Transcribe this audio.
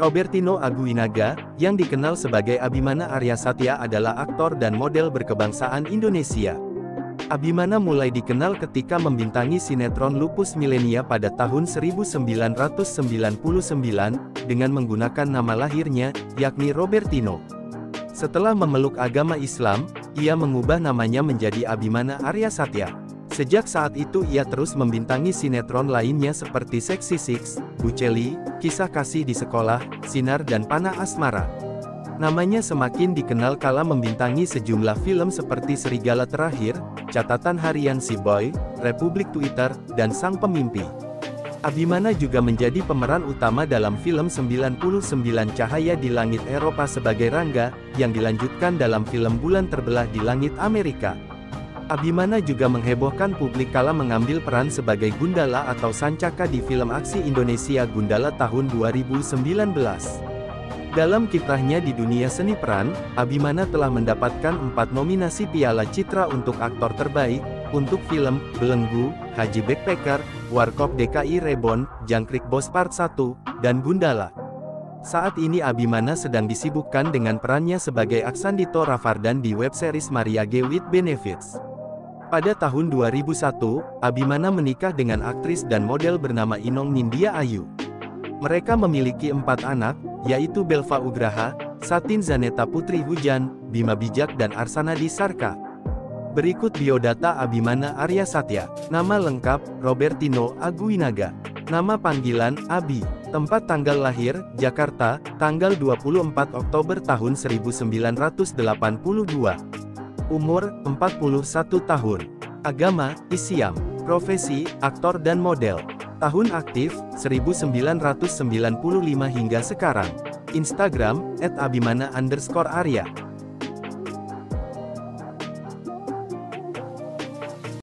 Robertino Aguinaga, yang dikenal sebagai Abimana Arya Satya adalah aktor dan model berkebangsaan Indonesia. Abimana mulai dikenal ketika membintangi sinetron Lupus Milenia pada tahun 1999, dengan menggunakan nama lahirnya, yakni Robertino. Setelah memeluk agama Islam, ia mengubah namanya menjadi Abimana Arya Satya. Sejak saat itu ia terus membintangi sinetron lainnya seperti Seksi Six, Buceli, Kisah Kasih di Sekolah, Sinar dan Panah Asmara. Namanya semakin dikenal kala membintangi sejumlah film seperti Serigala Terakhir, Catatan Harian Si Boy, Republik Twitter, dan Sang Pemimpi. Abimana juga menjadi pemeran utama dalam film 99 Cahaya di Langit Eropa sebagai Rangga, yang dilanjutkan dalam film Bulan Terbelah di Langit Amerika. Abimana juga menghebohkan publik kala mengambil peran sebagai Gundala atau Sancaka di film aksi Indonesia Gundala tahun 2019. Dalam kiprahnya di dunia seni peran, Abimana telah mendapatkan empat nominasi Piala Citra untuk aktor terbaik, untuk film, Belenggu, Haji Backpacker, Warkop DKI Reborn, Jangkrik Bos Part 1, dan Gundala. Saat ini Abimana sedang disibukkan dengan perannya sebagai Aksandito Rafardan di web series Maria G. with Benefits. Pada tahun 2001, Abimana menikah dengan aktris dan model bernama Inong Nindya Ayu. Mereka memiliki empat anak, yaitu Belva Ugraha, Satin Zaneta Putri Hujan, Bima Bijak dan Arsanadi Sarka. Berikut biodata Abimana Arya Satya. Nama lengkap, Robertino Aguinaga. Nama panggilan, Abi. Tempat tanggal lahir, Jakarta, tanggal 24 Oktober tahun 1982. Umur, 41 tahun. Agama, Islam. Profesi, aktor dan model. Tahun aktif, 1995 hingga sekarang. Instagram, @abimana_arya.